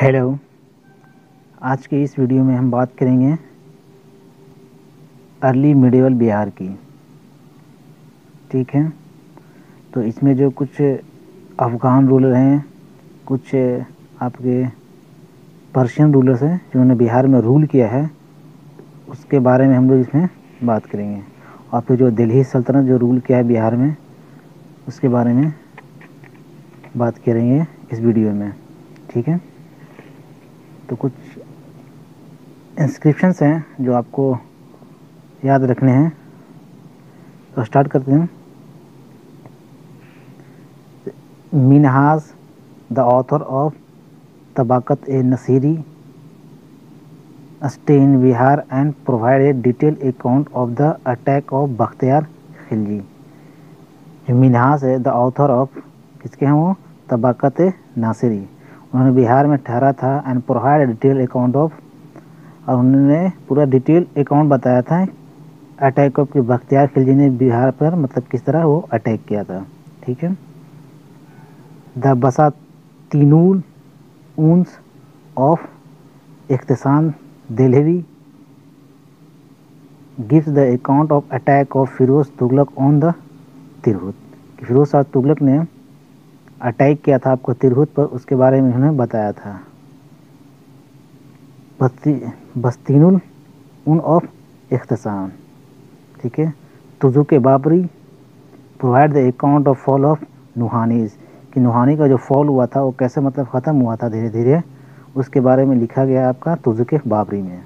Hello आज के इस वीडियो में हम बात करेंगे अर्ली मिडिवल बिहार की। ठीक है? तो इसमें जो कुछ अफ़गान रूलर हैं, कुछ आपके पर्शियन रूलर्स हैं, जिन्होंने बिहार में रूल किया है, उसके बारे में हम लोग इसमें बात करेंगे। और फिर जो दिल्ली सल्तनत जो रूल किया है बिहार में, उसके बारे में बात करेंगे इस वीडियो में। ठीक है? तो कुछ इंस्क्रिप्शंस हैं जो आपको याद रखने हैं। तो स्टार्ट करते हैं। Minhaj the author of Tabaqat i Nasiri stay in Bihar and provide a detail account of the attack of Bakhtiyar Khilji जो मिनहाज है द ऑथर ऑफ़ किसके हैं वो? तबाकत नासिरी। उन्होंने बिहार में ठहरा था and provide detail account of और उन्होंने पूरा डिटेल अकाउंट बताया था अटैक ऑफ़ कि बख्तियार खिलजी ने बिहार पर मतलब किस तरह वो अटैक किया था। ठीक है? द बसा तीनूल ऊंस of Ikhtisan Dehlavi gives the account of attack of Firoz Tughlaq on the Tirhut. Firoz Shah Tughlaq ने अटैक किया था आपको तिरहुत पर, उसके बारे में उन्होंने बताया था। बस्ती, बस्तीनुल, उन ऑफ़ इख्तसान ठीक है? तुजु के Baburi provide the account of fall of नुहानीज कि नुहानी का जो फॉल हुआ था, वो कैसे मतलब ख़त्म हुआ था धीरे धीरे उसके बारे में लिखा गया आपका तुजु के बाबरी में।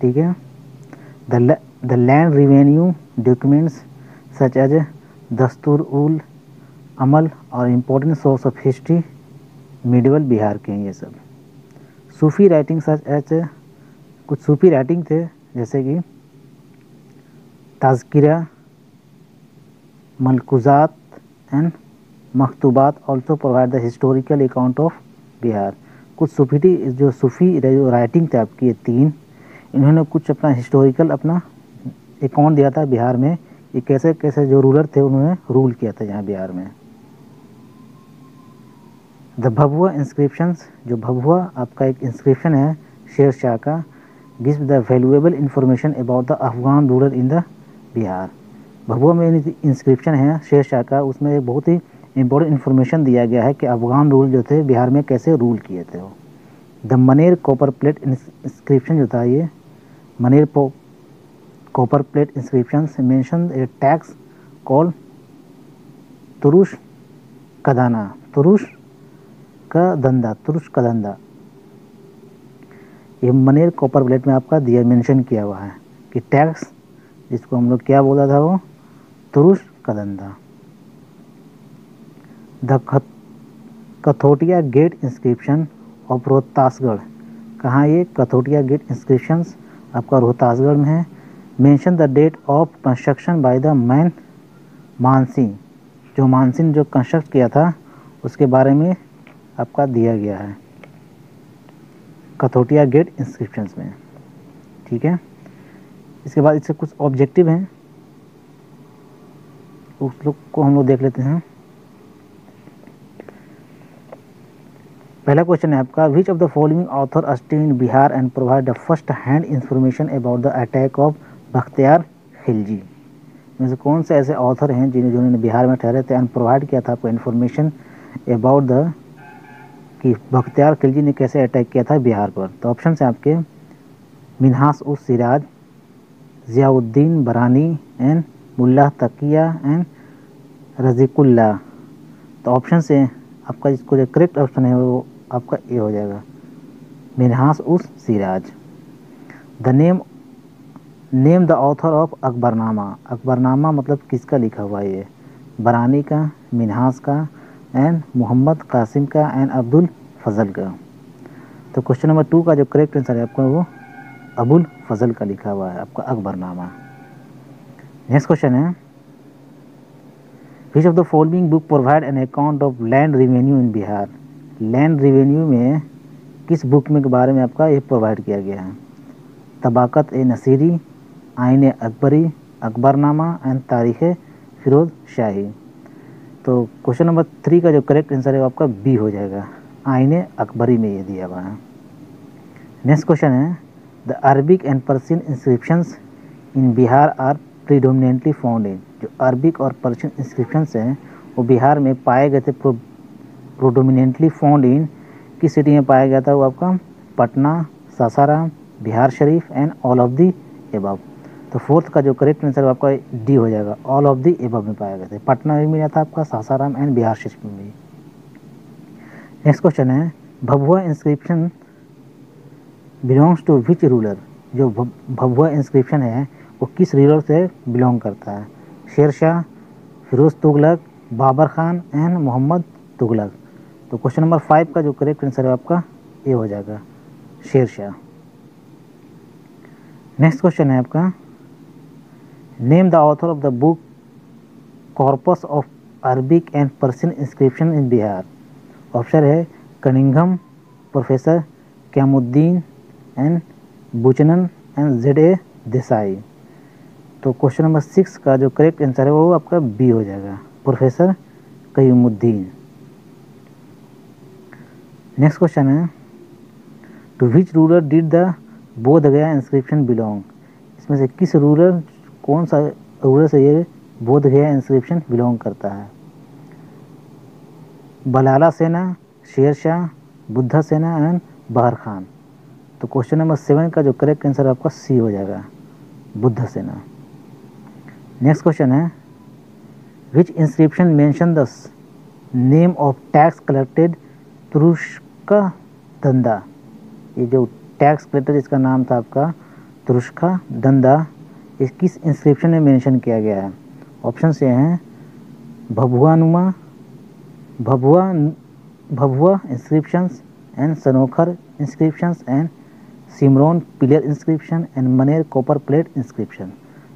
ठीक है? The land revenue documents such as Dastur ul Amal और important source of history medieval Bihar के हैं ये सब। सूफ़ी राइटिंग सच एच कुछ सूफ़ी राइटिंग थे, जैसे कि Tazkira, Malfuzat and Maktubat also provide the historical account of Bihar कुछ सूफी जो सूफ़ी राइटिंग थे आपकी ये तीन, इन्होंने कुछ अपना हिस्टोरिकल अपना अकाउंट दिया था बिहार में ये कैसे कैसे जो रूलर थे उन्होंने रूल किया था यहाँ बिहार में। द भभुआ इंस्क्रिप्शंस जो भभुआ आपका एक इंस्क्रिप्शन है, शेर शाह का gives the valuable information about the Afghan ruler in the Bihar Bhabua में इंस्क्रिप्शन है, शेर शाह का, उसमें एक बहुत ही इम्पोर्टेंट इन्फॉर्मेशन दिया गया है कि अफगान रूल जो थे, बिहार में कैसे रूल किए थे वो। The Maner copper plate inscription जो था ये Maner copper plate inscription mention a tax call तुरुश कदाना तुरुश का धंधा तुरुष का धंधा। ये मनेर कॉपर प्लेट में आपका दिया मेंशन किया हुआ है कि टैक्स जिसको हम लोग क्या बोला था वो? तुरुष का धंधा। The Kathotia gate inscription of Rohtasgarh. कहाँ ये कथोटिया गेट इंस्क्रिप्शंस आपका रोहतासगढ़ में है? Mention the date of construction by the man Mansingh जो मानसिंह जो कंस्ट्रक्ट किया था, उसके बारे में आपका दिया गया है। कथोटिया गेट इंस्क्रिप्शंस में। ठीक है? इसके बाद इससे कुछ ऑब्जेक्टिव हैं। उस लोग को हम लोग देख लेते हैं। पहला क्वेश्चन है आपका which of the following author stay in Bihar and provide the first hand information about the attack of Bakhtiyar Khilji में से कौन से ऐसे ऑथर हैं जिन्हें जिन्होंने बिहार में ठहरे थे एंड प्रोवाइड किया था आपको इन्फॉर्मेशन अबाउट द कि बख्तियार खिलजी ने कैसे अटैक किया था बिहार पर? तो ऑप्शन है आपके, मिनहास उस सिराज, ज़ियाउद्दीन बरानी एंड मुल्ला तकिया एंड रजीकुल्ला। तो ऑप्शन से आपका जिसको जो करेक्ट ऑप्शन है, वो आपका ए हो जाएगा। Minhaj us Siraj. The name name the author of Akbarnama. Akbarnama मतलब किसका लिखा हुआ है ये? बरानी का, मिनहास का एंड मोहम्मद कासिम का एंड अब्दुल फजल का। तो क्वेश्चन नंबर टू का जो करेक्ट आंसर है आपका वो अबुल फजल का लिखा हुआ है, आपका अकबरनामा नेक्स्ट क्वेश्चन है। Which of the following book provide an account of land revenue in Bihar land revenue में किस बुक में के बारे में आपका ये प्रोवाइड किया गया है? तबाकत ए नसीरी आइन अकबरी अकबरनामा एंड तारीख़ फिरोज शाही। तो क्वेश्चन नंबर थ्री का जो करेक्ट आंसर है वो आपका बी हो जाएगा। आईने अकबरी में ये दिया हुआ है। नेक्स्ट क्वेश्चन है the Arabic and Persian inscriptions in Bihar are predominantly found in जो अरबिक और पर्शियन इंस्क्रिप्शंस हैं, वो बिहार में पाए गए थे प्रोडोमिनेटली फाउंड इन किस सिटी में पाया गया था वो आपका? Patna, Sasaram, Bihar Sharif and all of the above तो फोर्थ का जो करेक्ट आंसर आपका डी हो जाएगा। ऑल ऑफ़ दी एबव में पाया गया था। पटना में मिला था आपका, सासाराम एंड बिहार शरीफ में भी। नेक्स्ट क्वेश्चन है, Bhabua inscription belongs to which ruler जो भभुआ इंस्क्रिप्शन है, वो किस रूलर से बिलोंग करता है? शेर शाह फिरोज तुगलक, बाबर खान एंड मोहम्मद तुगलक। तो क्वेश्चन नंबर फाइव का जो करेक्ट आंसर है आपका ए हो जाएगा शेर शाह नेक्स्ट क्वेश्चन है आपका name the author of the book corpus of Arabic and Persian inscription in Bihar option है Cunningham professor Qayamuddin and Buchanan and Z A Desai तो क्वेश्चन नंबर सिक्स का जो करेक्ट आंसर है, वो आपका B हो जाएगा। प्रोफेसर कयूमुद्दीन नेक्स्ट क्वेश्चन है to which ruler did the Bodh Gaya inscription belong इसमें से किस रूरल कौन सा रूरल से ये बोध गया इंस्क्रिप्शन बिलोंग करता है। बलाला सेना, शेर शाह, बुद्धा सेना एंड बहर खान। तो क्वेश्चन नंबर सेवन का जो करेक्ट आंसर आपका सी हो जाएगा, बुद्ध सेना। नेक्स्ट क्वेश्चन है which inscription mention the name of tax collected Turushka दंदा ये जो टैक्स कलेक्टर इसका नाम था आपका तुरुष्का दंदा इस किस इंस्क्रिप्शन में मेंशन किया गया है? ऑप्शन ये हैं, भभुआनुमा, Bhabhua Bhabhua inscriptions and Sanokhar inscriptions and Simraon pillar inscription and Maner copper plate inscription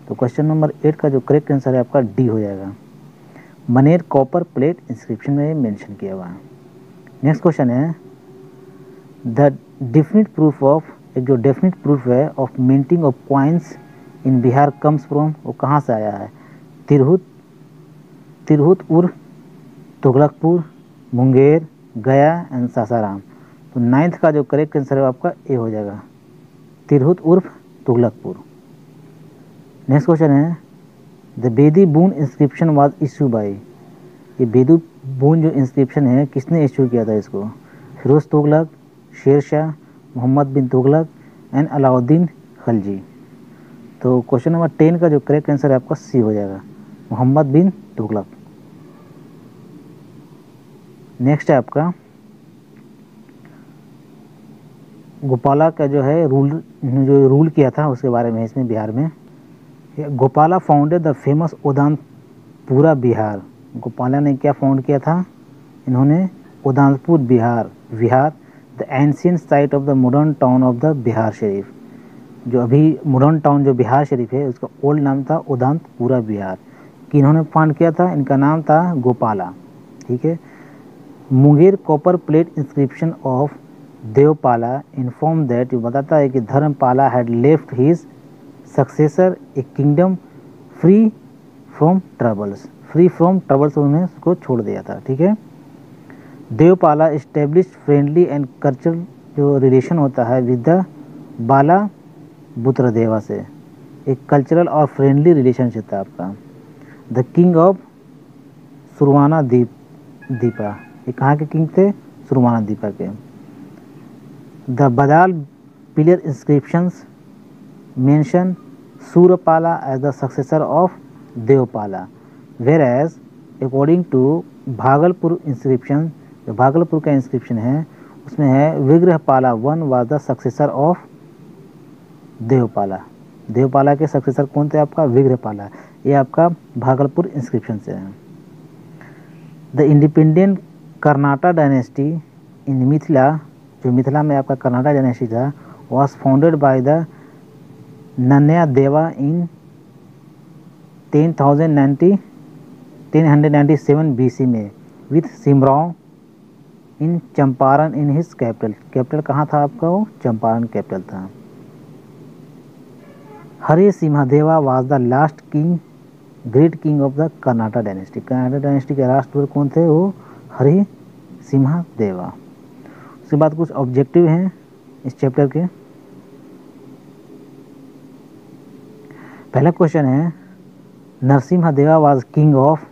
तो क्वेश्चन नंबर एट का जो करेक्ट आंसर है आपका डी हो जाएगा। मनेर कॉपर प्लेट इंस्क्रिप्शन में मेंशन किया हुआ है। नेक्स्ट क्वेश्चन है द डेफिनेट प्रूफ ऑफ़ एक जो डेफिनेट प्रूफ है of minting of coins in Bihar comes from, वो कहाँ से आया है? तिरहुत तिरहुत उर्फ़ तुगलकपुर, मुंगेर, गया एंड सासाराम। तो नाइन्थ का जो करेक्ट आंसर है आपका ए हो जाएगा। तिरहुत उर्फ़ तुगलकपुर। नेक्स्ट क्वेश्चन है the Bedibun inscription was issued by ये बेदू बून जो इंस्क्रिप्शन है, किसने इशू किया था इसको? फिरोज तुगलक, शेर शाह, मोहम्मद बिन तुगलक एंड अलाउद्दीन खलजी। तो क्वेश्चन नंबर टेन का जो करेक्ट आंसर है आपका सी हो जाएगा। मोहम्मद बिन तुगलक। नेक्स्ट है आपका। गोपाला का जो है रूल जो रूल किया था उसके बारे में, इसमें बिहार में। Gopala founded the famous Udanpura Bihar. Gopala ने क्या फाउंड किया था? इन्होंने Udanpur Bihar Bihar the ancient site of the modern town of the Bihar Sharif. जो अभी मॉडर्न टाउन जो बिहार शरीफ है, उसका ओल्ड नाम था उदांत पूरा बिहार, कि इन्होंने फाउंड किया था, इनका नाम था गोपाला, ठीक है? Munger copper plate inscription of Devapala inform that जो बताता है कि Dharmapala had left his successor a kingdom free from troubles free from troubles उन्होंने उसको छोड़ दिया था, ठीक है? Devapala establish friendly and cultural जो रिलेशन होता है विद द बाला बुत्र देवा से। एक कल्चरल और फ्रेंडली रिलेशनशिप था आपका। The king of Suvarna Deep Deepa ये कहाँ के किंग थे? सुरवाना दीपा के। The Badal pillar inscriptions mention Surapala as the successor of Devapala whereas according to Bhagalpur inscription जो भागलपुर का इंस्क्रिप्शन है, उसमें है Vigrahapala one was the successor of Devapala. Devapala के सक्सेसर कौन थे आपका? विग्रहपाला। ये आपका भागलपुर इंस्क्रिप्शन से है। The independent Karnata dynasty in Mithila जो मिथिला में आपका कर्नाटक डायनेस्टी था was founded by the Nanya Deva in ten thousand ninety ten hundred ninety seven B C में with Simraon in Champaran in his capital capital कहाँ था आपका वो? Champaran capital था। Hari Simhadeva was the last king great king of the Karnataka dynasty Karnataka dynasty के राष्ट्रपति कौन थे वो? हरे सिम्हा देवा उसके बाद कुछ ऑब्जेक्टिव हैं इस चैप्टर के। पहला क्वेश्चन है Narasimha Deva was king of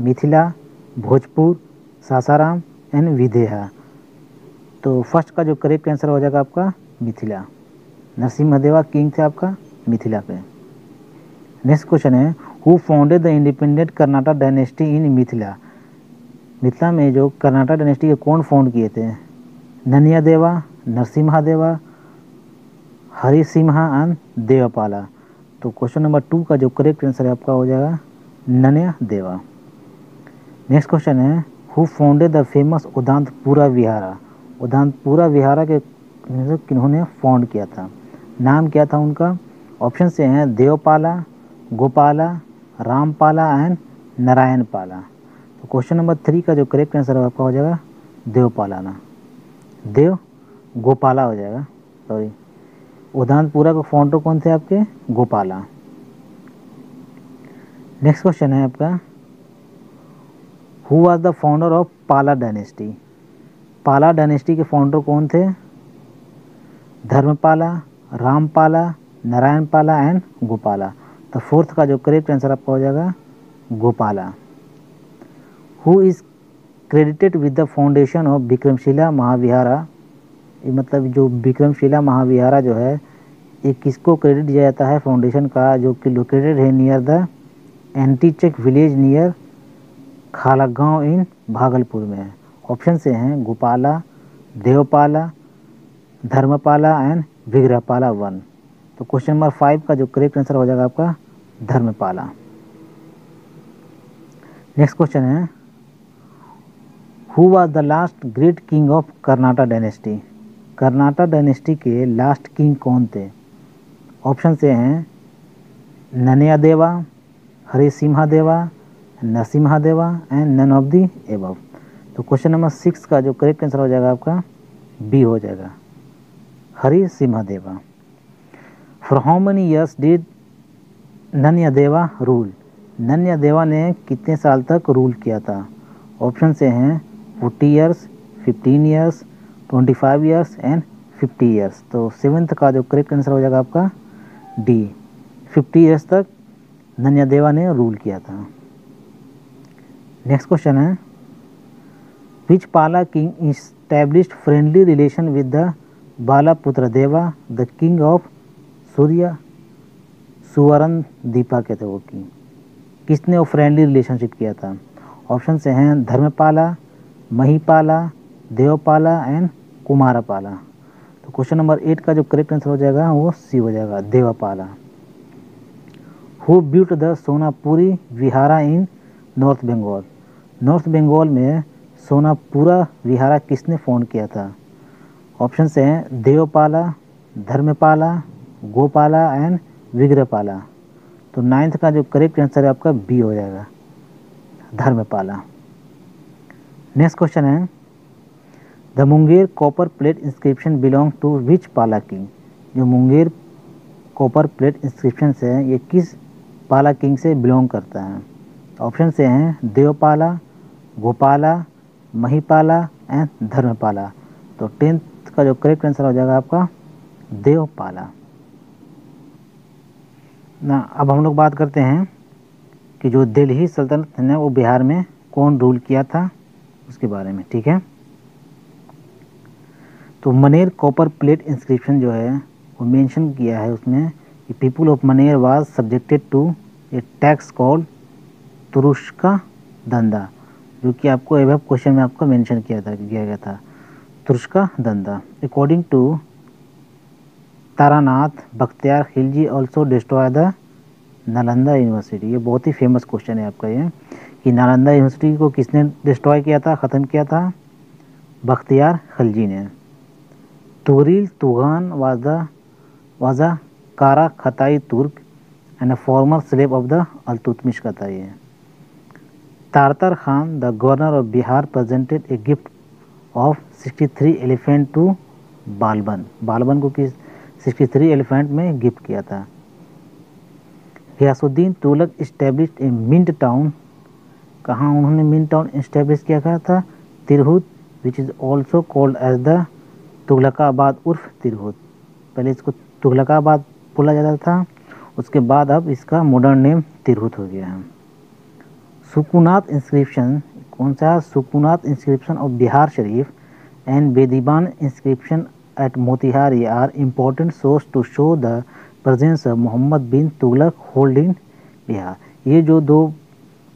Mithila, Bhojpur, Sasaram and Videha. तो फ़र्स्ट का जो करेक्ट आंसर हो जाएगा आपका, मिथिला। नरसिम्हा देवा किंग थे आपका। मिथिला पे। नेक्स्ट क्वेश्चन है who founded the independent Karnataka dynasty in Mithila Mithila में जो कर्नाटक डायनेस्टी के कौन फाउंड किए थे? ननिया देवा नरसिम्हा देवा हरि सिम्हा एंड देवपाला। तो क्वेश्चन नंबर टू का जो करेक्ट आंसर है आपका हो जाएगा ननिया देवा नेक्स्ट क्वेश्चन है who founded the famous Udantapura Vihara? Udantapura Vihara के, किन्होंने फाउंड किया था? नाम क्या था उनका? ऑप्शन से हैं देवपाला, गोपाला, रामपाला एंड नारायण पाला तो क्वेश्चन नंबर थ्री का जो करेक्ट आंसर है आपका हो जाएगा देवपाला ना। देव, गोपाला हो जाएगा। सॉरी उदानपुरा के फाउंडर कौन थे आपके? गोपाला। नेक्स्ट क्वेश्चन है आपका। Who was the founder of Pala dynasty Pala dynasty के फाउंडर कौन थे? धर्मपाला, रामपाला नारायण पाला एंड गोपाला. तो फोर्थ का जो करेक्ट आंसर आपका हो जाएगा, Gopala. Who is credited with the foundation of Vikramashila Mahavihara ये मतलब जो विक्रमशिला महाविहारा जो है, ये किसको क्रेडिट दिया जाता है फाउंडेशन का, जो कि लोकेटेड है near the Antichak village near Khala Khalagaon in Bhagalpur में ऑप्शन से हैं गोपाला देवपाला धर्मपाला एंड विग्रहपाला वन तो क्वेश्चन नंबर फाइव का जो करेक्ट आंसर हो जाएगा आपका, धर्मपाला। नेक्स्ट क्वेश्चन है who was the last great king of Karnata dynasty Karnata dynasty के लास्ट किंग कौन थे? ऑप्शन से हैं ननिया देवा Hari Simha Deva Narasimha Deva and none of the above तो क्वेश्चन नंबर सिक्स का जो करेक्ट आंसर हो जाएगा आपका बी हो जाएगा Hari Simha Deva how many years did Nanya Deva rule Nanya देवा ने कितने साल तक रूल किया था? ऑप्शन से हैं forty years fifteen years twenty five years and fifty years तो सेवन्थ का जो करेक्ट आंसर हो जाएगा आपका डी फिफ्टी ईयर्स तक नन्या देवा ने रूल किया था। नेक्स्ट क्वेश्चन है। Which Pala king established friendly relation with the Balaputra Deva the king of सूर्य, सुवर्ण दीपा कहते वो की। किसने वो फ्रेंडली रिलेशनशिप किया था? ऑप्शन से हैं धर्मपाला, महीपाला, देवपाला एंड कुमारपाला। तो क्वेश्चन नंबर एट का जो करेक्ट आंसर हो जाएगा, वो सी हो जाएगा, Devapala. Who built the Sonapuri, Vihara in north Bengal north Bengal में सोनापुरा, विहारा किसने फ़ोन किया था? ऑप्शन से हैं देवपाला, धर्मपाला गोपाला एंड विग्रहपाला। तो नाइन्थ का जो करेक्ट आंसर है आपका बी हो जाएगा। धर्मपाला। नेक्स्ट क्वेश्चन है। The Munger copper plate inscription belong to which Pala king जो मुंगेर कॉपर प्लेट इंस्क्रिप्शन से है, ये किस पाला किंग से बिलोंग करता है? ऑप्शन से हैं, देवपाला, गोपाला, महीपाला एंड धर्मपाला। तो टेंथ का जो करेक्ट आंसर हो जाएगा आपका, देवपाला। ना, अब हम लोग बात करते हैं कि जो दिल्ली सल्तनत ने वो बिहार में कौन रूल किया था, उसके बारे में, ठीक है? तो मनेर कॉपर प्लेट इंस्क्रिप्शन जो है, वो मेंशन किया है उसमें कि people of Maner was subjected to a tax call Turush का धंधा जो कि आपको एवं क्वेश्चन में आपको मेंशन किया था, किया गया था। तुरुष का धंधा according to Taranath, Bakhtiyar, Khilji also destroy the Nalanda university ये बहुत ही फ़ेमस क्वेश्चन है आपका ये, कि नालंदा यूनिवर्सिटी को किसने डिस्ट्रॉय किया था, ख़त्म किया था? बख्तियार, खिलजी ने। तुरील तुगान, वाजा वाजा, Kara, Khatai, Turk and a former slave of the Iltutmish कहता है Tatar Khan the governor of Bihar presented a gift of 63 elephant to Balban. Balban को किस 63 एलिफेंट में गिफ्ट किया था। Ghiyasuddin Tughlaq establish a mint town कहाँ उन्होंने mint town establish किया था? Tirhut which is also called as the Tughlaqabad उर्फ़ Tirhut. पहले इसको तुगलकाबाद बोला जाता था, उसके बाद अब इसका मॉडर्न नेम तिरहुत हो गया है। सुकुनाथ इंस्क्रिप्शन कौन सा? Sukunath inscription of Bihar Sharif and Bedibun inscription at Motihari are important source to show the presence of Mohammad bin Tughlaq hold in Bihar ये जो दो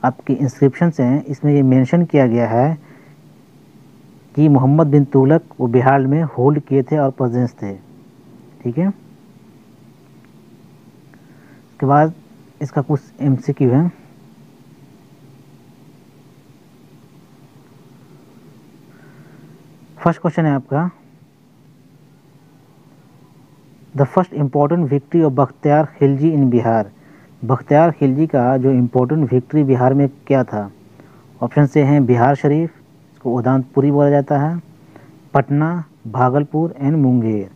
आपकी इंस्क्रिप्शन हैं, इसमें ये मेंशन किया गया है कि मोहम्मद बिन तुगलक वो बिहार में होल्ड किए थे और प्रेजेंस थे। ठीक है? उसके बाद इसका कुछ एमसीक्यू है। फ़र्स्ट क्वेश्चन है आपका। The first important victory of Bakhtiyar Khilji in Bihar Bakhtiyar Khilji का जो इम्पोर्टेंट विक्ट्री बिहार में क्या था? ऑप्शन से हैं बिहार शरीफ, इसको उदानपुरी बोला जाता है, पटना, भागलपुर एंड मुंगेर।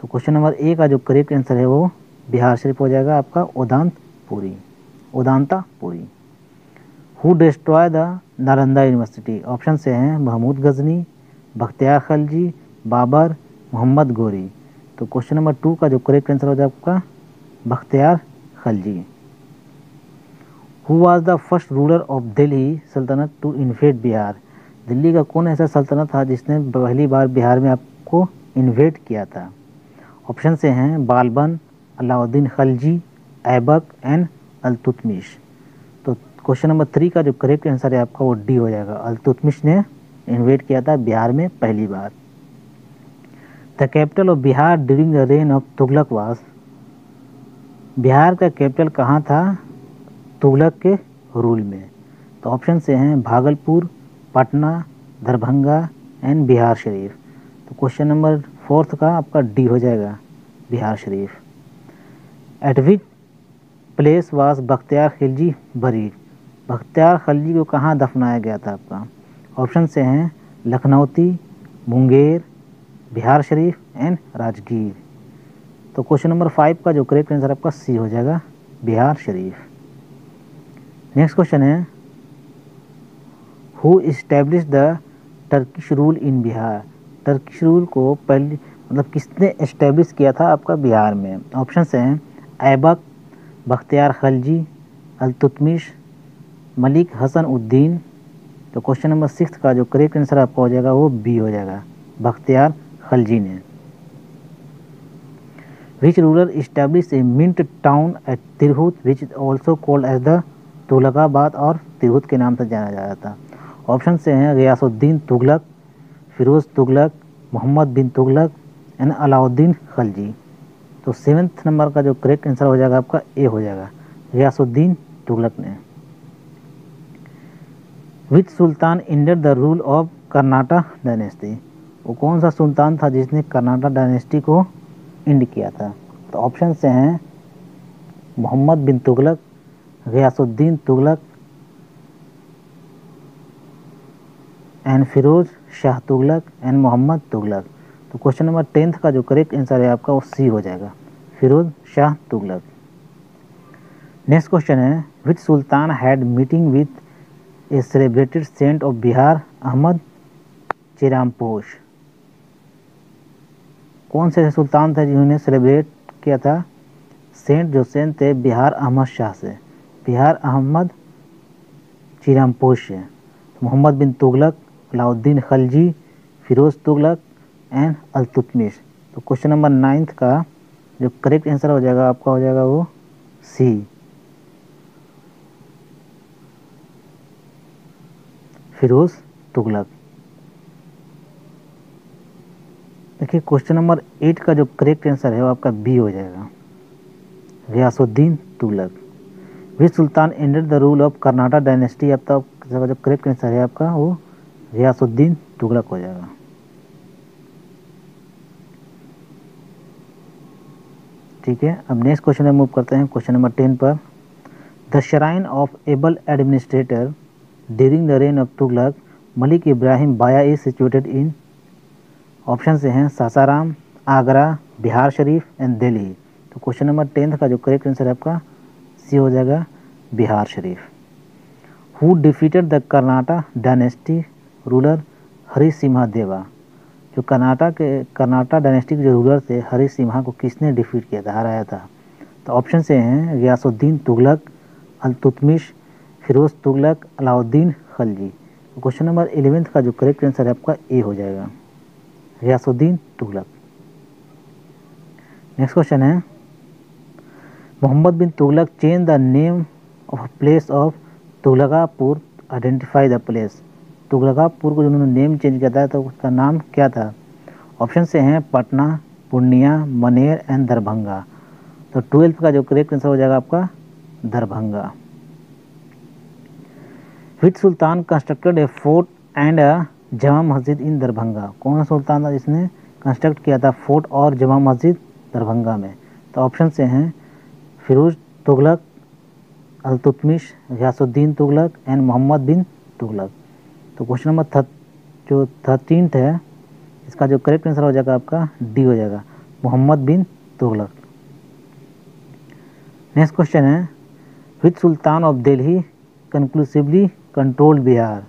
तो क्वेश्चन नंबर ए का जो करेक्ट आंसर है वो बिहार शरीफ हो जाएगा आपका Udanpuri Udantapuri who destroy the Nalanda university option से हैं महमूद गजनी, बख्तियार खलजी, बाबर, मोहम्मद गोरी। तो क्वेश्चन नंबर टू का जो करेक्ट आंसर हो जाएगा आपका, Bakhtiyar Khalji. Who was the first ruler of Delhi Sultanate to invade Bihar? Delhi का कौन ऐसा सल्तनत था जिसने पहली बार बिहार में आपको इन्वेट किया था? ऑप्शन से हैं बालबन, अलाउद्दीन खलजी, ऐबक एंड अलतुतमिश। तो क्वेश्चन नंबर थ्री का जो करेक्ट आंसर है आपका वो डी हो जाएगा। अलतुतमिश ने इन्वेट किया था बिहार में पहली बार। The capital of Bihar during the reign of Tughlaq was Bihar का कैपिटल कहाँ था? तुगलक के रूल में। तो ऑप्शन से हैं भागलपुर, पटना, दरभंगा एंड बिहार शरीफ। तो क्वेश्चन नंबर फोर्थ का आपका डी हो जाएगा Bihar Sharif. At which place was Bakhtiyar Khilji buried Bakhtiyar Khilji को कहाँ दफनाया गया था आपका? ऑप्शन से हैं लखनऊती मुंगेर बिहार शरीफ एंड राजगीर। तो क्वेश्चन नंबर फाइव का जो करेक्ट आंसर आपका सी हो जाएगा, बिहार शरीफ। नेक्स्ट क्वेश्चन है who establish the Turkish rule in Bihar? Turkish rule को पहले मतलब किसने इस्टेब्लिश किया था आपका बिहार में? ऑप्शन हैं ऐबक बख्तियार खलजी अलतुतमिश मलिक हसन उद्दीन तो क्वेश्चन नंबर सिक्स का जो करेक्ट आंसर आपका हो जाएगा, वो बी हो जाएगा बख्तियार खलजी ने। Which ruler establish a mint town at Tirhut which also called as the Tughlaqabad और तिरहुत के नाम से जाना जाता था। ऑप्शन से हैं गयासुद्दीन तुगलक फिरोज़ तुगलक मोहम्मद बिन तुगलक एंड अलाउद्दीन खलजी तो सेवन्थ नंबर का जो करेक्ट आंसर हो जाएगा आपका ए हो जाएगा। गयासुद्दीन तुगलक ने। Which sultan ended the rule of Karnataka dynasty वो कौन सा सुल्तान था जिसने कर्नाटक डायनेस्टी को इंड किया था? तो ऑप्शन से हैं मोहम्मद बिन तुगलक, गयासुद्दीन तुगलक एंड फिरोज, शाह तुगलक एंड मोहम्मद तुगलक। तो क्वेश्चन नंबर टेंथ का जो करेक्ट आंसर है आपका, वो सी हो जाएगा। फिरोज, शाह तुगलक। नेक्स्ट क्वेश्चन है which sultan had meeting with a celebrated saint of Bihar Ahmad Chiramposh कौन से सुल्तान थे जिन्होंने सेलिब्रेट किया था? सेंट जो सेंट थे बिहार अहमद शाह से। बिहार अहमद चिरामपोश से। मोहम्मद बिन तुगलक, अलाउद्दीन खलजी, फिरोज़ तुगलक, एंड अलतुतमिश तो क्वेश्चन नंबर नाइन्थ का जो करेक्ट आंसर हो जाएगा, आपका हो जाएगा वो सी। फिरोज तुगलक। देखिए क्वेश्चन नंबर एट का जो करेक्ट आंसर है, वो आपका बी हो जाएगा। Ghiyasuddin Tughlaq. Which sultan ended the rule of Karnataka dynasty तक जो करेक्ट आंसर है आपका, वो रियासुद्दीन तुगलक हो जाएगा। ठीक है, अब नेक्स्ट क्वेश्चन में मूव करते हैं क्वेश्चन नंबर टेन पर। The shrine of able administrator during the reign of Tughlaq, Malik Ibrahim Baya is situated in option से हैं सासाराम, आगरा, बिहार शरीफ एंड दिल्ली। तो क्वेश्चन नंबर टेंथ का जो करेक्ट आंसर है आपका सी हो जाएगा Bihar Sharif. Who defeated the Karnataka dynasty ruler Hari Simha Deva जो कर्नाटक के कर्नाटक डायनेस्टी के जो रूलर थे हरी सिम्हा को किसने डिफीट किया था, हराया था? तो ऑप्शन से हैं Ghiyasuddin Tughlaq Iltutmish Firoz Tughlaq Alauddin Khalji question number eleventh का जो करेक्ट आंसर है आपका ए हो जाएगा। रियासुद्दीन तुगलक नेक्स्ट क्वेश्चन है Mohammad bin Tughlaq change the name of place of Tughlaqapur identify the place Tughlaqapur को जिन्होंने नेम चेंज किया था तो उसका नाम क्या था? ऑप्शन से हैं पटना, पूर्णिया, मनेर एंड दरभंगा। तो ट्वेल्थ का जो करेक्ट आंसर हो जाएगा आपका, Darbhanga. Which sultan constructed a fort and a Jama Masjid in Darbhanga. कौन सा सुल्तान था जिसने कंस्ट्रक्ट किया था फोर्ट और जमा मस्जिद दरभंगा में? तो ऑप्शन से हैं, फिरोज तुगलक, अलतुतमिश गयासुद्दीन तुगलक एंड मोहम्मद बिन तुगलक। तो क्वेश्चन नंबर थर्ट जो थर्टीन है, इसका जो करेक्ट आंसर हो जाएगा आपका डी हो जाएगा। मोहम्मद बिन तुगलक। नेक्स्ट क्वेश्चन है which sultan of Delhi conclusively controlled Bihar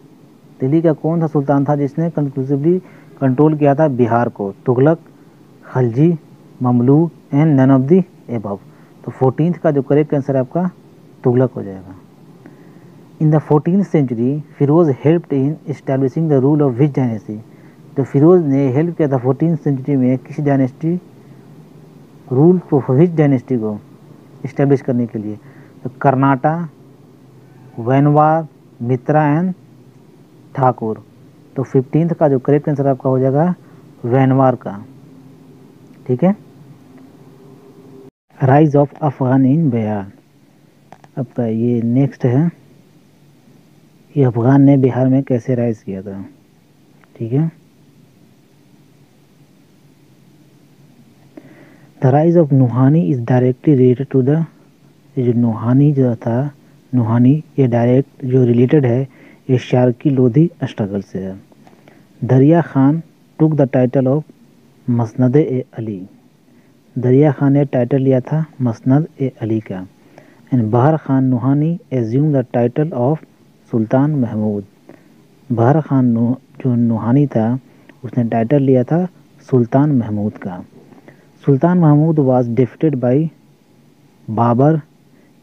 Delhi का कौन सा सुल्तान था जिसने कंक्लूसिवली कंट्रोल किया था बिहार को? Tughlaq, Khalji, Mamluk and none of the above तो फोर्टीन का जो करेक्ट आंसर है आपका, तुगलक हो जाएगा। In the fourteen century Firoz help in establishing the rule of which dynasty तो फिरोज ने हेल्प किया था फोर्टीन सेंचुरी में किस डायनेस्टी रूल को विच डायनेस्टी को इस्टेब्लिश करने के लिए। तो कर्नाटा वैनवार मित्रा एंड ठाकुर। तो फिफ्टींथ का जो करेक्ट आंसर आपका हो जाएगा वैनवार का। ठीक है? Rise of Afghan in Bihar आपका ये नेक्स्ट है। ये अफगान ने बिहार में कैसे राइज किया था? ठीक है? The rise of Nuhani is directly related to the जो नुहानी जो था नुहानी ये डायरेक्ट जो रिलेटेड है ये शारकी लोधी स्ट्रगल से है। Dariya Khan took the title of Masnad e Ali. Dariya Khan ने टाइटल लिया था मसनद ए अली का। And Bahar Khan Nuhani assume the title of sultan Mahmud. Bahar Khan जो नुहानी था, उसने टाइटल लिया था सुल्तान महमूद का। Sultan Mahmud was defeated by Babur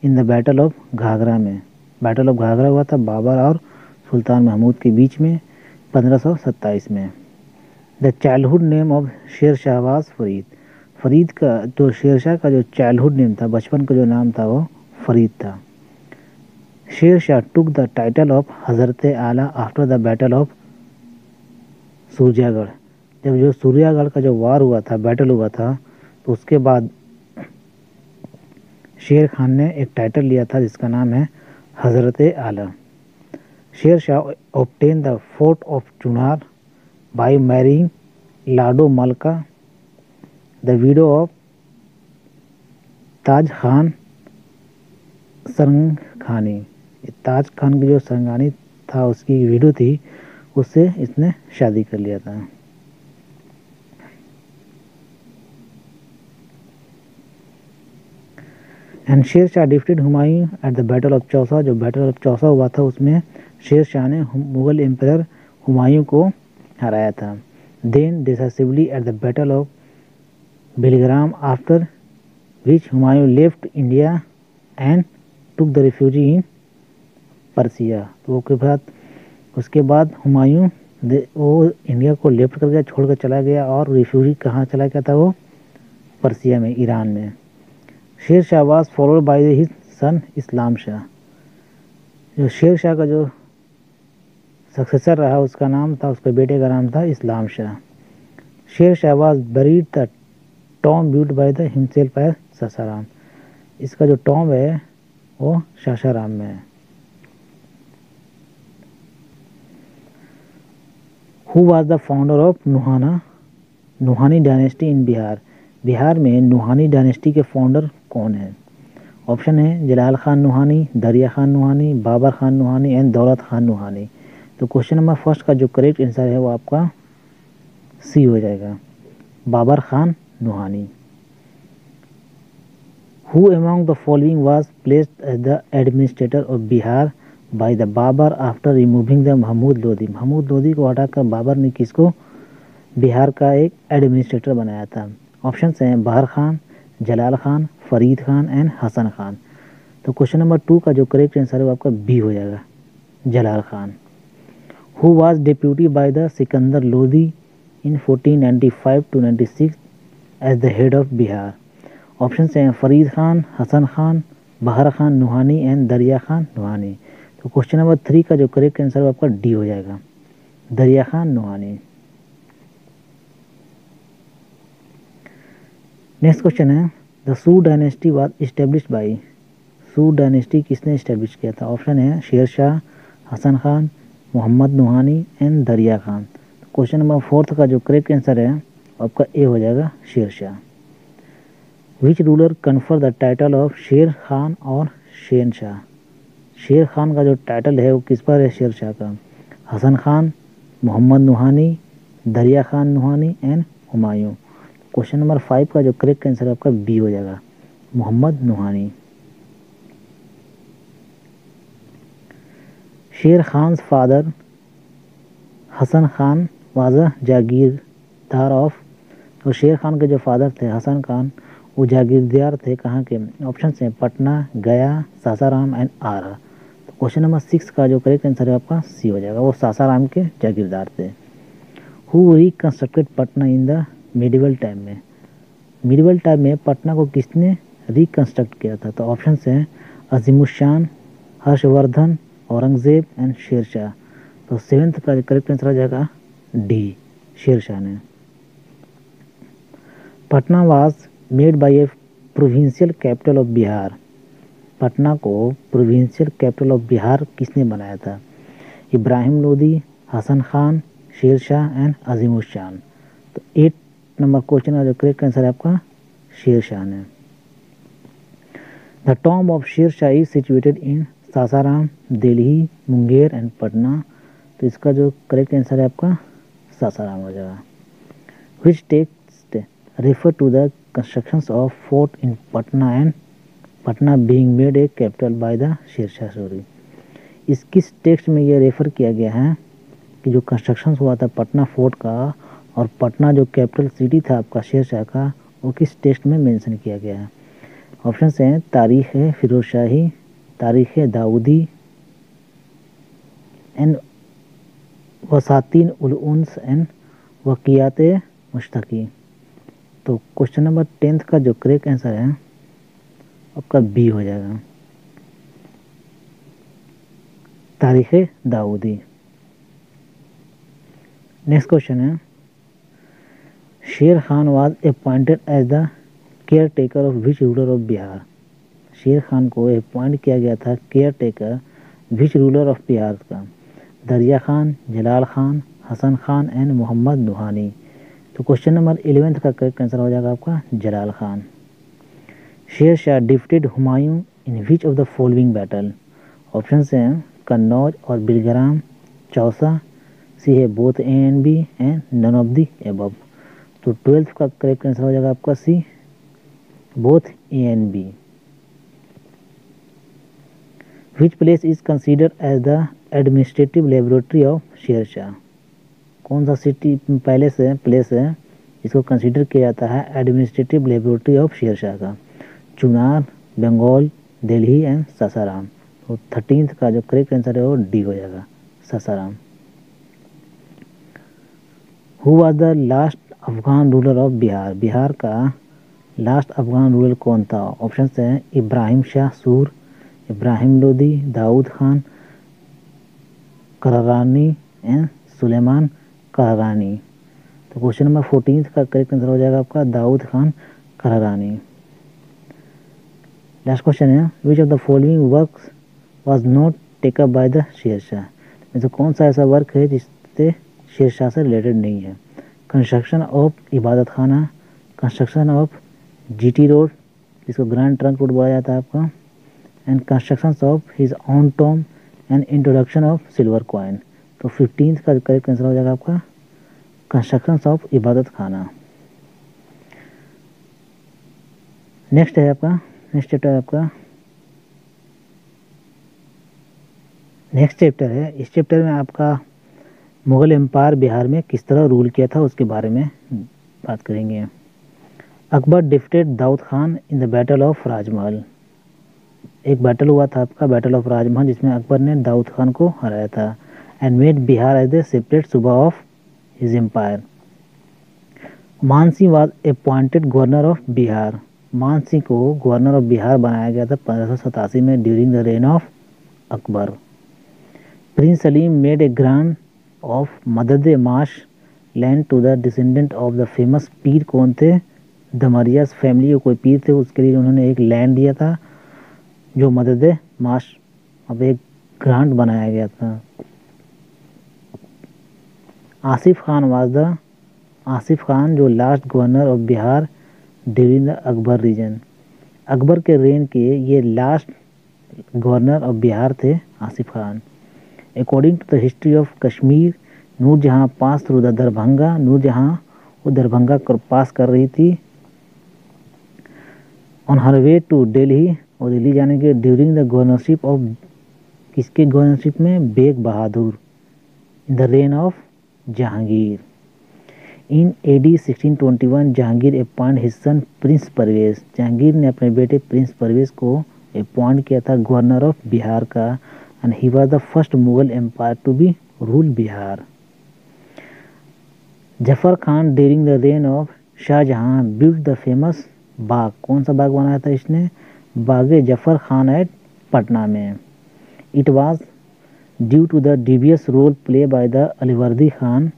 in the battle of Ghaghra में। बैटल ऑफ़ घाघरा हुआ था बाबर और सुल्तान महमूद के बीच में 1527 में। द चाइल्डहुड नेम ऑफ़ शेर शाहबाज फरीद फरीद का जो शेर शाह का जो चाइल्डहुड नेम था, बचपन का जो नाम था, वो फरीद था। Sher Shah took the title of Hazrat Ala after the battle of Suryagarh जब जो सूर्यागढ़ का जो वार हुआ था बैटल हुआ था तो उसके बाद शेर खान ने एक टाइटल लिया था, जिसका नाम है Hazrat Ala Sher Shah obtained the fort of Chunar by marrying Lado Malika the widow of Taj Khan Sarang Taj Khan की जो सरंगानी था, उसकी वीडियो थी, उससे इसने शादी कर लिया था। And Sher Shah defeated Humayun at the battle of Chausa जो बैटल ऑफ़ चौसा हुआ था, उसमें शेर शाह ने मुगल एम्पर हुमायूं को हराया था। Then decisively at the battle of Bilgram after which Humayun left India and took the refugee in Persia तो के बाद उसके बाद हुमायूं वो इंडिया को लेफ़्ट कर गया छोड़ कर चला गया और रिफ्यूजी कहाँ चला गया था वो? परसिया में ईरान में। Sher Shah was followed by his son Islam Shah जो शेर शाह का जो सक्सेसर रहा, उसका नाम था, उसके बेटे का नाम था Islam Shah. Sher Shah was buried the tomb built by the himself as Sasaram. इसका जो टॉम है, वो शाशाराम में है। Who was the founder of Nuhana Nuhani dynasty in Bihar Bihar में नुहानी डायनेस्टी के फाउंडर कौन है? ऑप्शन है, जलाल खान नुहानी दरिया खान नुहानी बाबर खान नुहानी एंड दौलत खान नुहानी तो क्वेश्चन नंबर फ़र्स्ट का जो करेक्ट आंसर है वो आपका सी हो जाएगा। Babar Khan Nuhani who among the following was placed as the administrator of Bihar by the Babur after removing the Mahmud Lodi Mahmud Lodi को हटाकर बाबर ने किसको? बिहार का एक एडमिनिस्ट्रेटर बनाया था। ऑप्शन हैं बहर खान, जलाल खान, फरीद खान एंड हसन खान। तो क्वेश्चन नंबर टू का जो करेक्ट आंसर है वो आपका बी हो जाएगा, Jalal Khan. Who was deputy by the Sikandar Lodi in 1495 to 96 as the head of Bihar option हैं फरीद खान हसन खान बहर खान नुहानी एंड दरिया खान नुहानी तो क्वेश्चन नंबर थ्री का जो करेक्ट आंसर आपका डी हो जाएगा। दरिया खान नुहानी नेक्स्ट क्वेश्चन है the Sur dynasty was establish by Sur dynasty किसने इस्टेब्लिश किया था? ऑप्शन है Sher Shah Hasan Khan Mohammad Nuhani and Darya Khan. Question number fourth का जो करेक्ट आंसर है, आपका ए हो जाएगा Sher Shah. Which ruler confer the title of Sher Khan और शेन शाह? शेर खान का जो टाइटल है, वो किस पर है शेर शाह का? Hasan Khan, Mohammad Nuhani, Darya Khan Nuhani and Humayun. Question number five का जो करेक्ट आंसर है, आपका बी हो जाएगा, Mohammad Nuhani. Sher Khan father Hasan Khan was jagirdar of. तो शेर खान के जो फादर थे, हसन खान, वो जागीरदार थे कहाँ के? ऑप्शन हैं, पटना, गया, सासाराम एंड आरा। तो क्वेश्चन नंबर सिक्स का जो करेक्ट आंसर है आपका, सी हो जाएगा। वो सासाराम के जागीरदार थे। Who reconstructed Patna in the medieval time में? मिडिवल टाइम में पटना को किसने रिकंस्ट्रक्ट किया था? तो ऑप्शन हैं अजीमुशान हर्षवर्धन औरंगज़ेब एंड शेरशाह। तो सेवेंथ का करेक्ट आंसर आ जाएगा डी, शेरशाह ने। Patna was made by a provincial capital of Bihar Patna को प्रोविंशियल कैपिटल ऑफ़ बिहार किसने बनाया था? इब्राहिम लोदी, हसन खान शेर शाह एंड अजीमुशान तो एट नंबर क्वेश्चन का जो करेक्ट आंसर है आपका शेर शाह ने। The tomb of Sher Shah is situated in Sasaram Delhi Munger and Patna. तो इसका जो करेक्ट आंसर है आपका, सासाराम हो जाएगा। Which text refer to the constructions of fort in Patna and Patna being made a capital by the Sher Shah Suri इस किस text में ये रेफर किया गया है कि जो कंस्ट्रक्शन हुआ था पटना फोर्ट का और पटना जो कैपिटल सिटी था आपका शेर शाह का, वो किस टेक्स्ट में मेंशन किया गया है? ऑप्शन हैं, तारीख है फिरोज शाही तारीख दाऊदी एंड वसातीन उलउन्स एंड वकियात मुश्तकी। तो क्वेश्चन नंबर टेंथ का जो करेक्ट आंसर है, आपका बी हो जाएगा। तारीख दाऊदी। नेक्स्ट क्वेश्चन है। Sher Khan was appointed as the caretaker of which ruler of Bihar Sher Khan को अपॉइंट किया गया था caretaker which ruler of Bihar का। दरिया खान, जलाल खान, हसन खान एंड मोहम्मद नुहानी। तो क्वेश्चन नंबर इलेवेंथ का करेक्ट आंसर हो जाएगा आपका, Jalal Khan. Sher Shah defeated Humayun in which of the following battle option हैं, कन्नौज और बिलग्राम, चौसा, सी है both A and B and none of the above तो ट्वेल्थ का करेक्ट आंसर हो जाएगा आपका C both A and B which place is consider as the administrative laboratory of Sher Shah कौन सा सिटी पैलेस है place है? इसको कंसिडर किया जाता है एडमिनिस्ट्रेटिव लेबोरेटरी ऑफ़ शेरशाह का। चुनार, बंगाल, दिल्ली एंड सासाराम। तो थर्टीन का जो करेक्ट आंसर है वो डी हो जाएगा, Sasaram. Who was the last Afghan ruler of Bihar Bihar का लास्ट अफगान रूलर कौन था? ऑप्शन हैं इब्राहिम शाह सूर इब्राहिम लोदी दाऊद खान करारानी एंड सुलेमान करारानी तो क्वेश्चन नंबर फोर्टीन का करेक्ट आंसर हो जाएगा आपका दाऊद खान करारानी लास्ट क्वेश्चन है which of the following work was not take up by the Sher Shah तो कौन सा ऐसा वर्क है जिससे शेर शाह से रिलेटेड नहीं है? Construction of Ibadat Khana construction of GT road जिसको ग्रैंड ट्रंक रोड बोला जाता है आपका। And construction of his own tomb and introduction of silver coin तो फिफ्टींथ का करेक्ट आंसर हो जाएगा आपका। कंस्ट्रक्शन ऑफ़ इबादत खाना नेक्स्ट है आपका। नेक्स्ट चैप्टर आपका। नेक्स्ट चैप्टर है। इस चैप्टर में आपका मुग़ल एम्पायर बिहार में किस तरह रूल किया था उसके बारे में बात करेंगे। Akbar defeated Daud Khan in the battle of Rajmahal. एक बैटल हुआ था आपका बैटल ऑफ़ राजमहल जिसमें अकबर ने दाऊद खान को हराया था। And made Bihar as a separate suba of his empire Man Singh was appointed governor of Bihar Man Singh को गवर्नर ऑफ़ बिहार बनाया गया था पंद्रह में during the reign of Akbar. Prince Salim made a grant of Madad Mash land to the descendant of the famous pir कौन थे? दमरियास family कोई पीर थे, उसके लिए उन्होंने एक लैंड दिया था। जो मदद माश, अब एक ग्रांट बनाया गया था। आसिफ खान वाज द आसिफ खान जो last governor of Bihar during the Akbar reign Akbar के रेन के ये लास्ट गवर्नर ऑफ़ बिहार थे Asif Khan. According to the history of Kashmir Nur Jahan pass through the Darbhanga Nur Jahan वो दरभंगा कर pass कर रही थी। On her way to Delhi और दिल्ली जाने के ड्यूरिंग द गवर्नरशिप ऑफ़ किसके गवर्नरशिप में? Beg Bahadur in the reign of Jahangir. In AD 1621 Jahangir appoint his son prince Parvez Jahangir ने अपने बेटे प्रिंस परवेज को अपॉइंट किया था गवर्नर ऑफ़ बिहार का and he was the first Mughal empire to be rule Bihar. Zafar Khan during the reign of Shah Jahan build the famous Bagh. कौन सा बाग बनाया था इसने? बाग ज़फ़र खान एट पटना में। It was due to the devious role play by the Alivardi Khan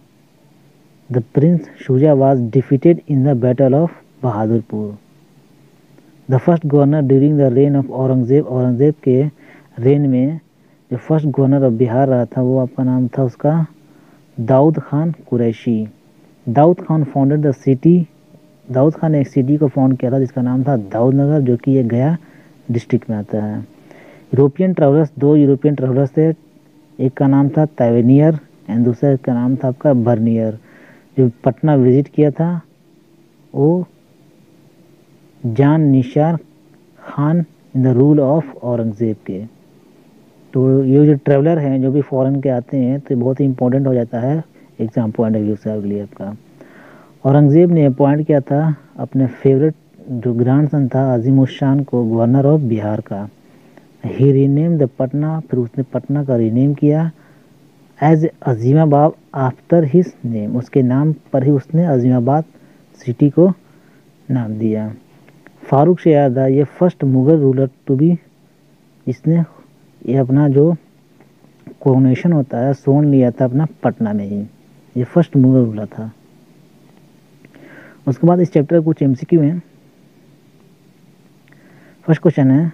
the prince Shuja was defeated in the battle of Bahadurpur the first governor during the reign of Aurangzeb Aurangzeb के reign में जो first governor of Bihar रहा था, वो आपका नाम था उसका Daud Khan Qureshi. Daud Khan founded the city Daud Khan ने एक सिटी को फाउंड किया था जिसका नाम था दाऊद नगर, जो कि ये गया डिस्ट्रिक्ट में आता है। यूरोपियन ट्रेवलर्स दो यूरोपियन ट्रेवलर्स थे। एक का नाम था तैवेनियर एंड दूसरे का नाम था आपका बर्नियर जो पटना विज़िट किया था, वो Jan Nisar Khan in the rule of Aurangzeb के। तो ये जो ट्रेवलर हैं, जो भी फॉरेन के आते हैं तो बहुत ही इंपॉर्टेंट हो जाता है। एग्ज़ाम पॉइंट ऑफ़ व्यू से लिए आपका। औरंगज़ेब ने अपॉइंट किया था अपने फेवरेट जो ग्रांड सन था अजीम शान को, गवर्नर ऑफ़ बिहार का। ही रीनेम द पटना फिर उसने पटना का रीनेम किया। As Azimabad after his name उसके नाम पर ही उसने अजीमाबाद सिटी को नाम दिया। फारूक शहजादा, ये first Mughal ruler to be इसने ये अपना जो कोरोनेशन होता है, सोन लिया था अपना पटना में ही। ये फ़र्स्ट मुग़ल रूलर था। उसके बाद इस चैप्टर कुछ एमसीक्यू हैं। फ़र्स्ट क्वेश्चन है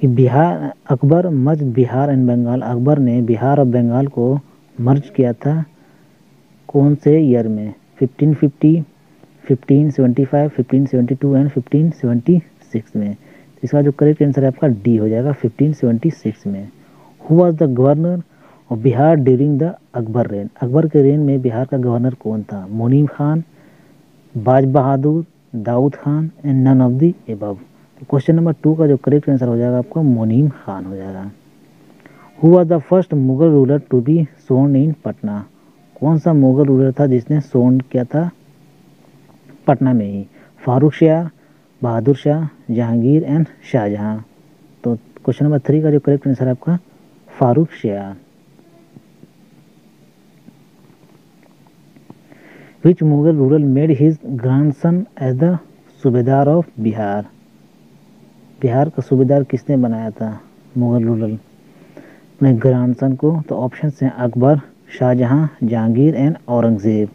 कि बिहार, अकबर मर्ज बिहार एंड बंगाल। अकबर ने बिहार और बंगाल को मर्ज किया था कौन से ईयर में? 1550 1575 1572 एंड 1576 में। इसका जो करेक्ट आंसर है आपका डी हो जाएगा 1576 में। Who was the governor of Bihar during the Akbar reign Akbar के रेन में बिहार का गवर्नर कौन था? Munim Khan, Baz Bahadur, Daud Khan and none of the above question number two का जो करेक्ट आंसर हो जाएगा आपका, मुनीम खान हो जाएगा। Who was the first Mughal ruler to be sworn in Patna कौन सा मुगल रूलर था जिसने सोन किया था पटना में ही? फारूक शाह, बहादुर शाह, जहांगीर एंड शाहजहां। तो क्वेश्चन नंबर थ्री का जो करेक्ट आंसर आपका, Farrukh Shah. Which Mughal ruler made his grandson as the subedar of Bihar Bihar का सूबेदार किसने बनाया था? मुगल रूलर अपने ग्रांडसन को तो ऑप्शन हैं अकबर शाहजहां जहांगीर एंड औरंगज़ेब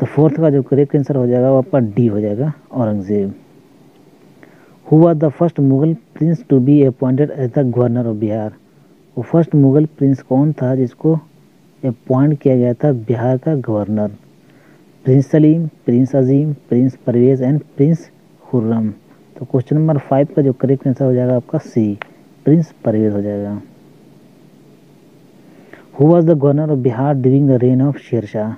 तो फोर्थ का जो करेक्ट आंसर हो जाएगा वो आपका डी हो जाएगा Aurangzeb who was the first Mughal prince to be appointed as the governor of Bihar वो फ़र्स्ट मुगल प्रिंस कौन था जिसको अपॉइंट किया गया था? बिहार का governor prince Salim, prince Azim, prince Parvez and prince Khurram. तो क्वेश्चन नंबर फाइव का जो करेक्ट आंसर हो जाएगा आपका सी प्रिंस परवेज हो जाएगा। Who was the governor of Bihar during the reign of Sher Shah